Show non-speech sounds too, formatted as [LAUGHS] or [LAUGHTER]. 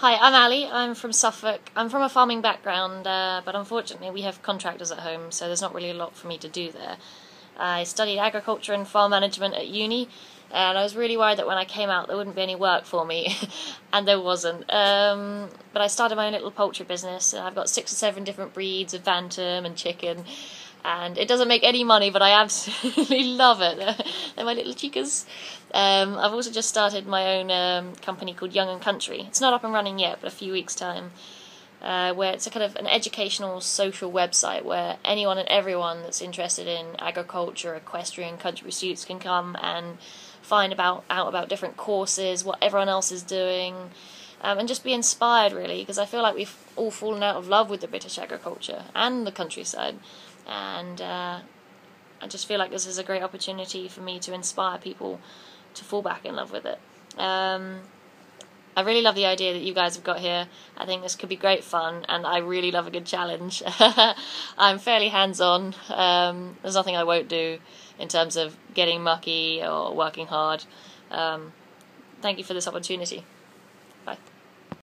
Hi, I'm Ali. I'm from Suffolk. I'm from a farming background, uh, but unfortunately, we have contractors at home, so there's not really a lot for me to do there. I studied agriculture and farm management at uni, and I was really worried that when I came out there wouldn't be any work for me, [LAUGHS] and there wasn't. Um, but I started my own little poultry business, and I've got six or seven different breeds of bantam and chicken, and it doesn't make any money, but I absolutely [LAUGHS] love it. [LAUGHS] They're my little chicas. Um, I've also just started my own um, company called Young and Country. It's not up and running yet, but a few weeks' time. Uh, where it's a kind of an educational social website where anyone and everyone that's interested in agriculture, equestrian, country pursuits can come and find about out about different courses, what everyone else is doing, um, and just be inspired really because I feel like we've all fallen out of love with the British agriculture and the countryside, and uh, I just feel like this is a great opportunity for me to inspire people to fall back in love with it. Um, I really love the idea that you guys have got here. I think this could be great fun, and I really love a good challenge. [LAUGHS] I'm fairly hands on. Um, there's nothing I won't do in terms of getting mucky or working hard. Um, thank you for this opportunity.